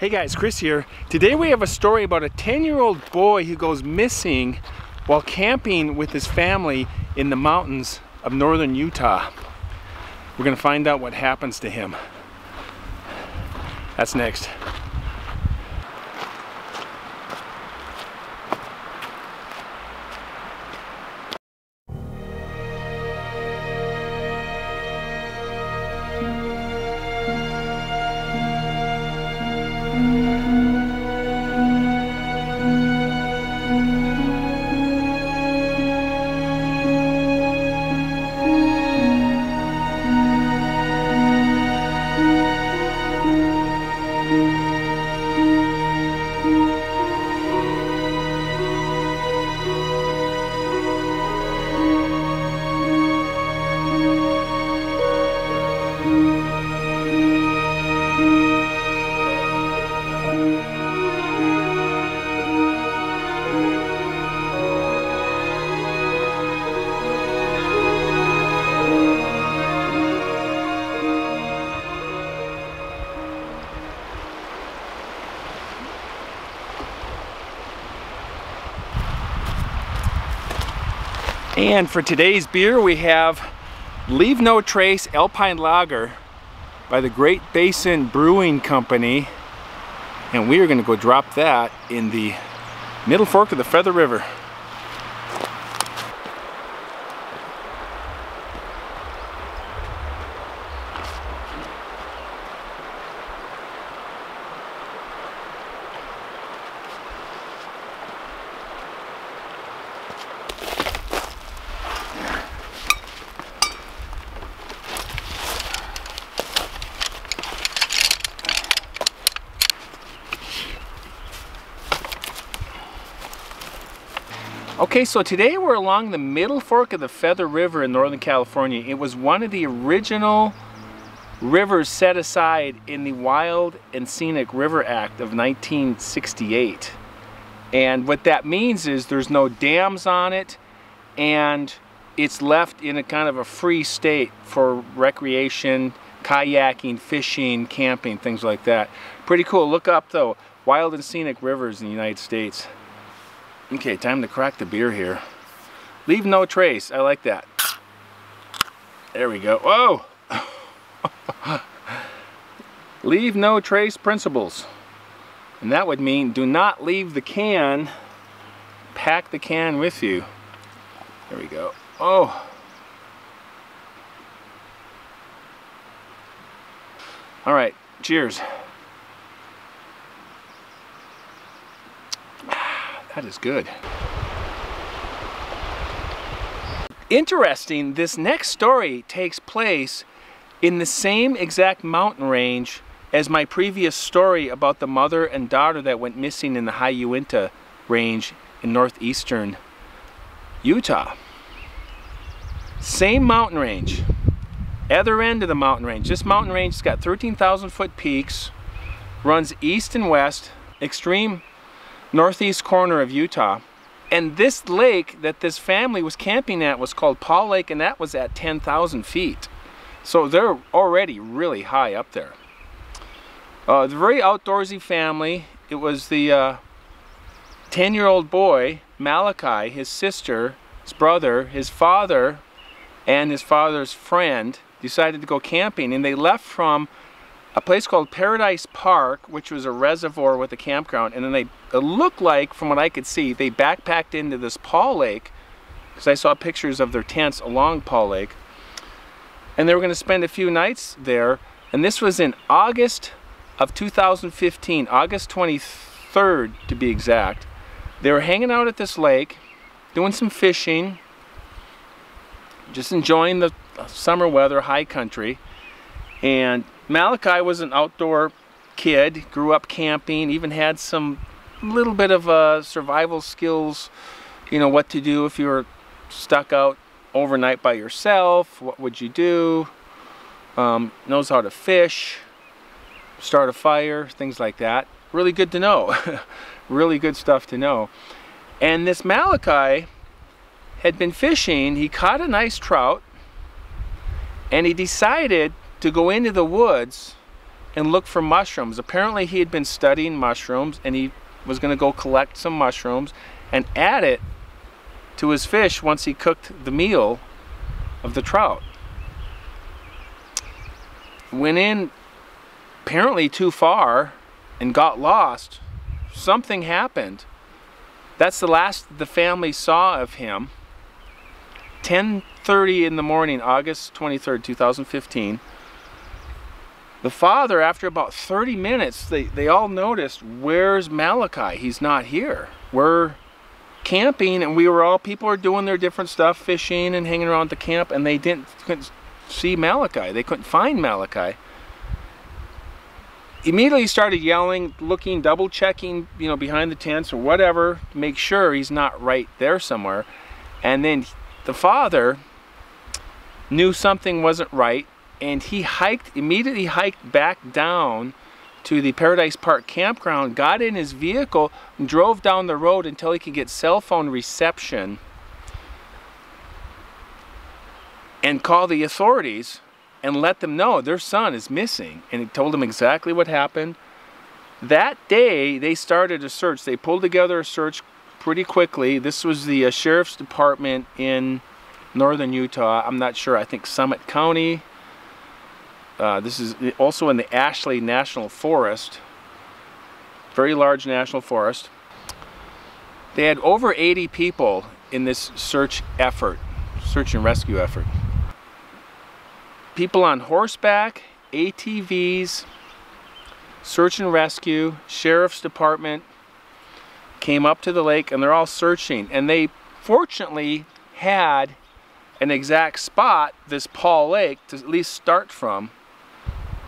Hey guys, Chris here. Today we have a story about a 10 year old boy who goes missing while camping with his family in the mountains of northern Utah. We're gonna find out what happens to him. That's next. And for today's beer, we have Leave No Trace Alpine Lager by the Great Basin Brewing Company. And we are gonna go drop that in the middle fork of the Feather River. Okay, so today we're along the middle fork of the Feather River in Northern California. It was one of the original rivers set aside in the Wild and Scenic River Act of 1968. And what that means is there's no dams on it and it's left in a kind of a free state for recreation, kayaking, fishing, camping, things like that. Pretty cool. Look up though, Wild and Scenic Rivers in the United States. Okay, time to crack the beer here. Leave no trace. I like that. There we go. Whoa! leave no trace principles. And that would mean do not leave the can. Pack the can with you. There we go. Oh! All right, cheers. That is good. Interesting, this next story takes place in the same exact mountain range as my previous story about the mother and daughter that went missing in the High Uinta range in northeastern Utah. Same mountain range. Other end of the mountain range. This mountain range has got 13,000 foot peaks, runs east and west, extreme northeast corner of Utah. And this lake that this family was camping at was called Paul Lake and that was at 10,000 feet. So they're already really high up there. Uh, the very outdoorsy family. It was the 10-year-old uh, boy, Malachi, his sister, his brother, his father, and his father's friend decided to go camping and they left from a place called Paradise Park, which was a reservoir with a campground, and then they it looked like, from what I could see, they backpacked into this Paul Lake, because I saw pictures of their tents along Paul Lake, and they were going to spend a few nights there, and this was in August of 2015, August 23rd to be exact. They were hanging out at this lake, doing some fishing, just enjoying the summer weather, high country, and Malachi was an outdoor kid, grew up camping, even had some little bit of uh, survival skills, you know, what to do if you were stuck out overnight by yourself, what would you do, um, knows how to fish, start a fire, things like that. Really good to know. really good stuff to know. And this Malachi had been fishing, he caught a nice trout, and he decided to go into the woods and look for mushrooms. Apparently he had been studying mushrooms and he was going to go collect some mushrooms and add it to his fish once he cooked the meal of the trout. Went in apparently too far and got lost. Something happened. That's the last the family saw of him. 10:30 in the morning, August 23rd, 2015. The father, after about 30 minutes, they, they all noticed, where's Malachi? He's not here. We're camping and we were all, people are doing their different stuff, fishing and hanging around the camp, and they didn't see Malachi. They couldn't find Malachi. Immediately started yelling, looking, double checking, you know, behind the tents or whatever, to make sure he's not right there somewhere. And then the father knew something wasn't right and he hiked, immediately hiked back down to the Paradise Park campground, got in his vehicle, and drove down the road until he could get cell phone reception and call the authorities and let them know their son is missing. And he told them exactly what happened. That day, they started a search. They pulled together a search pretty quickly. This was the uh, Sheriff's Department in northern Utah. I'm not sure. I think Summit County uh, this is also in the Ashley National Forest, very large national forest. They had over 80 people in this search effort, search and rescue effort. People on horseback, ATVs, search and rescue, sheriff's department came up to the lake and they're all searching. And they fortunately had an exact spot, this Paul Lake, to at least start from.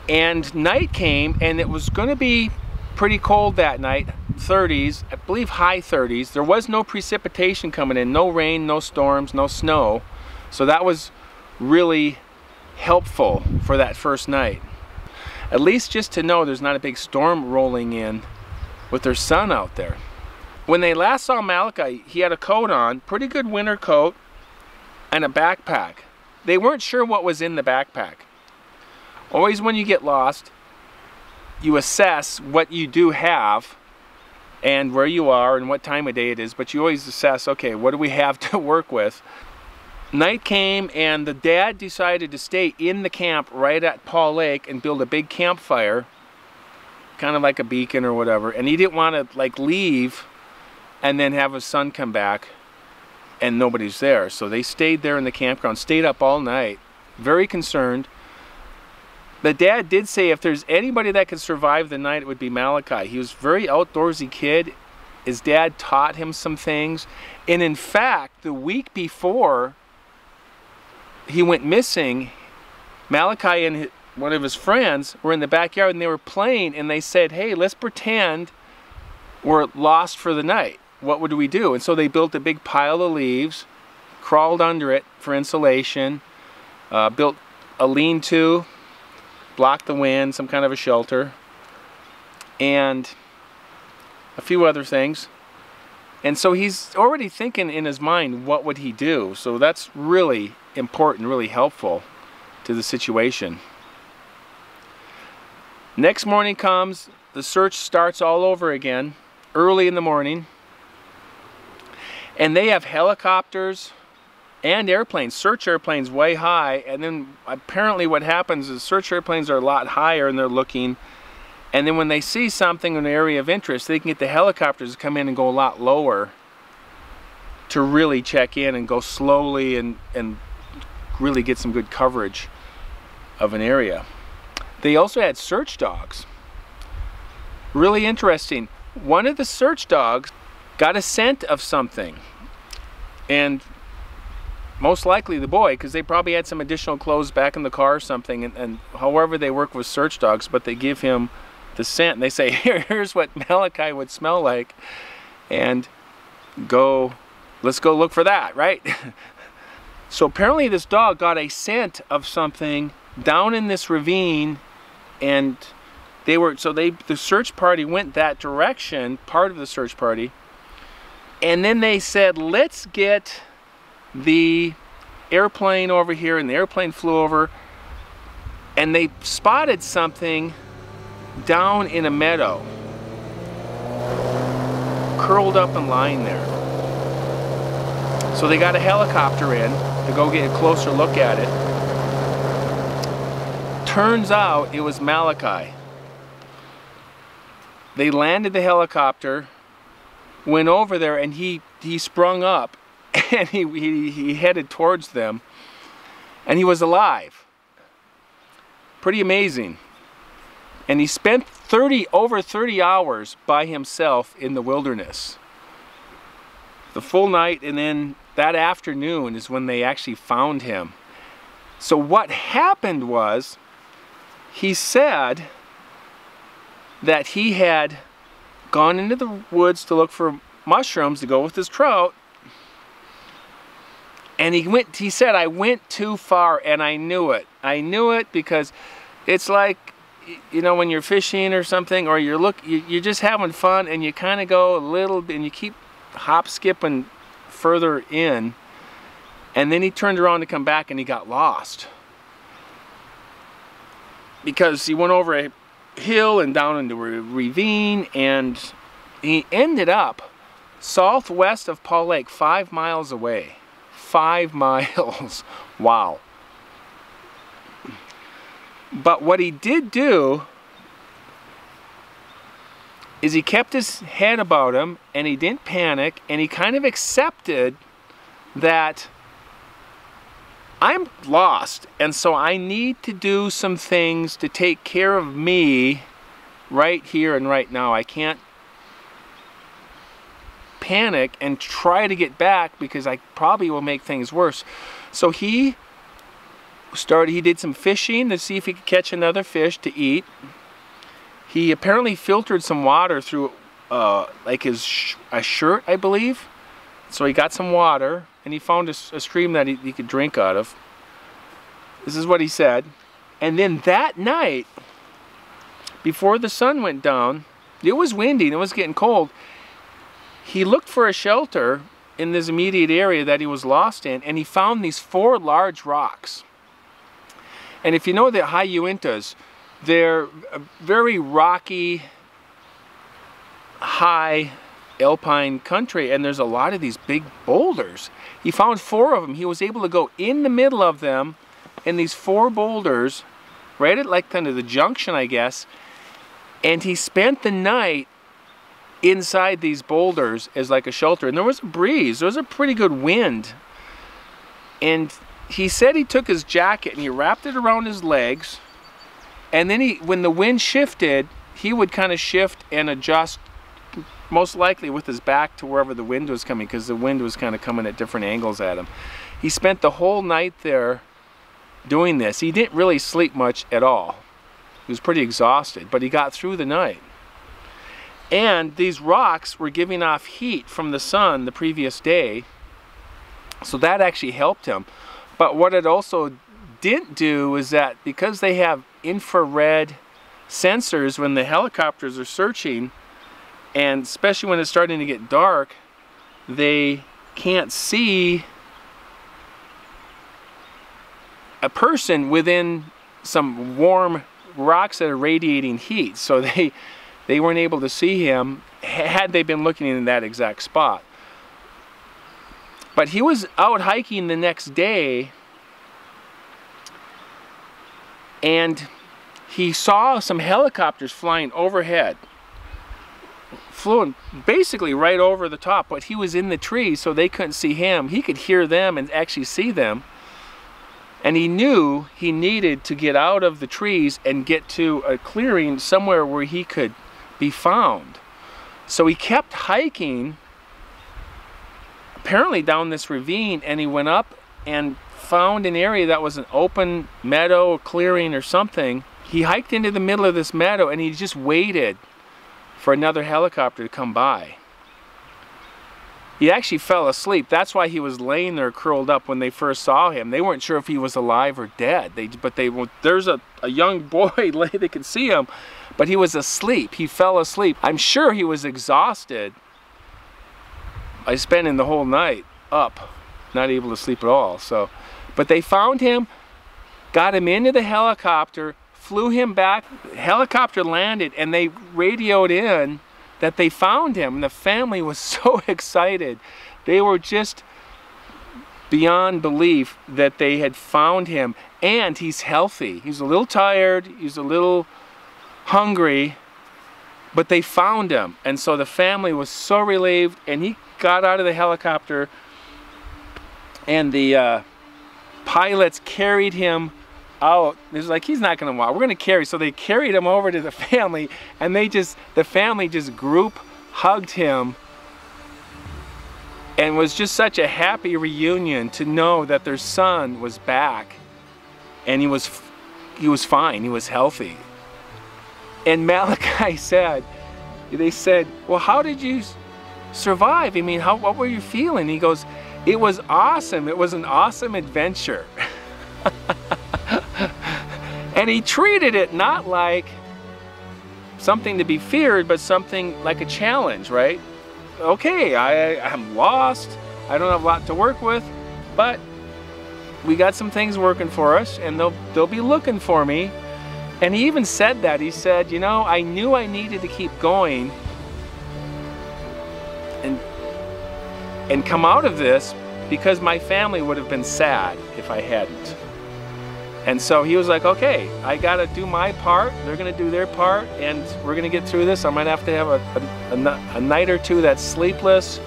And night came and it was going to be pretty cold that night, 30s, I believe high 30s. There was no precipitation coming in, no rain, no storms, no snow. So that was really helpful for that first night. At least just to know there's not a big storm rolling in with their son out there. When they last saw Malachi, he had a coat on, pretty good winter coat, and a backpack. They weren't sure what was in the backpack. Always when you get lost, you assess what you do have and where you are and what time of day it is, but you always assess, okay, what do we have to work with? Night came and the dad decided to stay in the camp right at Paul Lake and build a big campfire, kind of like a beacon or whatever, and he didn't want to like leave and then have his son come back and nobody's there. So they stayed there in the campground, stayed up all night, very concerned. The dad did say if there's anybody that could survive the night, it would be Malachi. He was very outdoorsy kid. His dad taught him some things. And in fact, the week before he went missing, Malachi and one of his friends were in the backyard and they were playing and they said, hey, let's pretend we're lost for the night. What would we do? And so they built a big pile of leaves, crawled under it for insulation, uh, built a lean-to block the wind, some kind of a shelter, and a few other things. And so he's already thinking in his mind, what would he do? So that's really important, really helpful to the situation. Next morning comes, the search starts all over again, early in the morning. And they have helicopters, and airplanes, search airplanes way high, and then apparently what happens is search airplanes are a lot higher and they're looking, and then when they see something in an area of interest, they can get the helicopters to come in and go a lot lower to really check in and go slowly and, and really get some good coverage of an area. They also had search dogs. Really interesting. One of the search dogs got a scent of something. And most likely the boy because they probably had some additional clothes back in the car or something and, and, however they work with search dogs but they give him the scent and they say Here, here's what Malachi would smell like and go let's go look for that right? So apparently this dog got a scent of something down in this ravine and they were so they the search party went that direction part of the search party and then they said let's get the airplane over here and the airplane flew over and they spotted something down in a meadow, curled up and lying there. So they got a helicopter in to go get a closer look at it. Turns out it was Malachi. They landed the helicopter, went over there, and he, he sprung up and he, he, he headed towards them and he was alive. Pretty amazing. And he spent 30 over 30 hours by himself in the wilderness. The full night and then that afternoon is when they actually found him. So what happened was he said that he had gone into the woods to look for mushrooms to go with his trout and he went he said i went too far and i knew it. I knew it because it's like you know when you're fishing or something or you're look you're just having fun and you kind of go a little and you keep hop skipping further in. And then he turned around to come back and he got lost. Because he went over a hill and down into a ravine and he ended up southwest of Paul Lake five miles away five miles. wow. But what he did do is he kept his head about him and he didn't panic and he kind of accepted that I'm lost and so I need to do some things to take care of me right here and right now. I can't panic and try to get back because I probably will make things worse. So he started, he did some fishing to see if he could catch another fish to eat. He apparently filtered some water through uh, like his sh a shirt, I believe. So he got some water and he found a, a stream that he, he could drink out of. This is what he said. And then that night, before the sun went down, it was windy and it was getting cold he looked for a shelter in this immediate area that he was lost in, and he found these four large rocks. And if you know the high Uintas, they're very rocky, high alpine country, and there's a lot of these big boulders. He found four of them. He was able to go in the middle of them, in these four boulders, right at like kind of the junction, I guess, and he spent the night inside these boulders as like a shelter. And there was a breeze, there was a pretty good wind. And he said he took his jacket and he wrapped it around his legs. And then he, when the wind shifted, he would kind of shift and adjust most likely with his back to wherever the wind was coming because the wind was kind of coming at different angles at him. He spent the whole night there doing this. He didn't really sleep much at all. He was pretty exhausted, but he got through the night. And these rocks were giving off heat from the sun the previous day. So that actually helped him. But what it also didn't do is that because they have infrared sensors when the helicopters are searching, and especially when it's starting to get dark, they can't see a person within some warm rocks that are radiating heat. So they they weren't able to see him had they been looking in that exact spot. But he was out hiking the next day and he saw some helicopters flying overhead. Flew basically right over the top, but he was in the trees so they couldn't see him. He could hear them and actually see them. And he knew he needed to get out of the trees and get to a clearing somewhere where he could be found. So he kept hiking, apparently down this ravine, and he went up and found an area that was an open meadow, clearing, or something. He hiked into the middle of this meadow and he just waited for another helicopter to come by. He actually fell asleep. That's why he was laying there curled up when they first saw him. They weren't sure if he was alive or dead. They, but they there's a, a young boy lay they could see him but he was asleep. He fell asleep. I'm sure he was exhausted by spending the whole night up, not able to sleep at all. So, but they found him, got him into the helicopter, flew him back. Helicopter landed and they radioed in that they found him. And the family was so excited. They were just beyond belief that they had found him and he's healthy. He's a little tired, he's a little hungry, but they found him. And so the family was so relieved and he got out of the helicopter and the uh, pilots carried him out. It was like, he's not gonna walk, we're gonna carry. So they carried him over to the family and they just, the family just group hugged him and was just such a happy reunion to know that their son was back and he was he was fine he was healthy and Malachi said they said well how did you survive? I mean how what were you feeling? He goes it was awesome. It was an awesome adventure. And he treated it not like something to be feared but something like a challenge right? Okay, I, I'm lost. I don't have a lot to work with, but we got some things working for us and they'll, they'll be looking for me. And he even said that. He said, you know, I knew I needed to keep going and, and come out of this because my family would have been sad if I hadn't. And so he was like, okay, I got to do my part. They're going to do their part, and we're going to get through this. I might have to have a, a, a, night or two that's sleepless,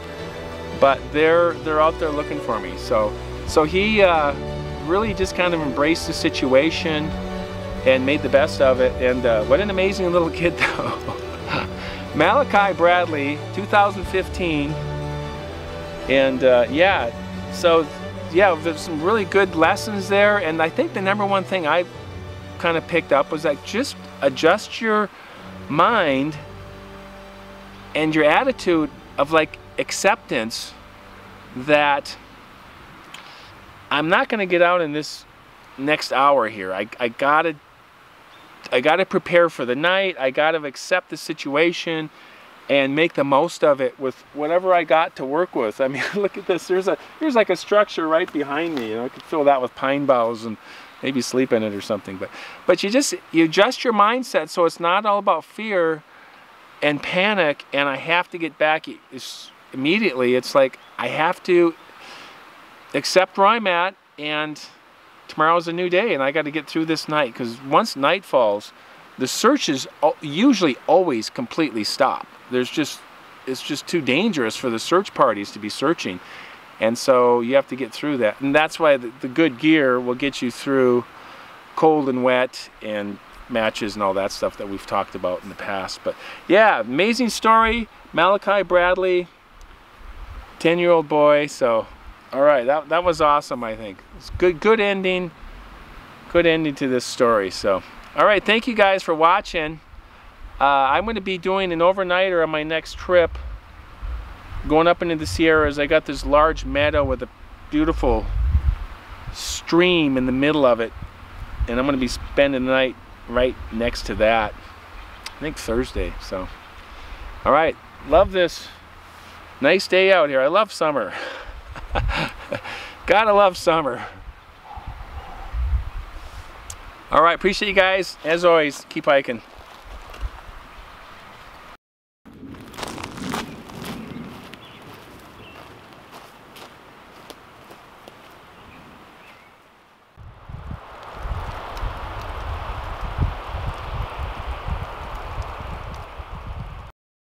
but they're they're out there looking for me. So so he uh, really just kind of embraced the situation and made the best of it. And uh, what an amazing little kid, though. Malachi Bradley, 2015. And uh, yeah, so yeah, there's some really good lessons there. And I think the number one thing I kind of picked up was that just adjust your mind and your attitude of like acceptance that I'm not going to get out in this next hour here. I, I gotta I gotta prepare for the night. I gotta accept the situation and make the most of it with whatever I got to work with. I mean, look at this. There's a here's like a structure right behind me. You know, I could fill that with pine boughs and maybe sleep in it or something. But but you just you adjust your mindset so it's not all about fear and panic and I have to get back immediately. It's like I have to accept where I'm at and tomorrow's a new day and I got to get through this night because once night falls, the searches usually always completely stop. There's just it's just too dangerous for the search parties to be searching. And so you have to get through that. And that's why the, the good gear will get you through cold and wet and matches and all that stuff that we've talked about in the past. But yeah amazing story. Malachi Bradley 10 year old boy so all right that, that was awesome I think it's good good ending good ending to this story so all right thank you guys for watching uh, I'm going to be doing an overnighter on my next trip going up into the Sierras. I got this large meadow with a beautiful stream in the middle of it and I'm going to be spending the night right next to that. I think Thursday, so. All right, love this. Nice day out here. I love summer. Gotta love summer. All right, appreciate you guys. As always, keep hiking.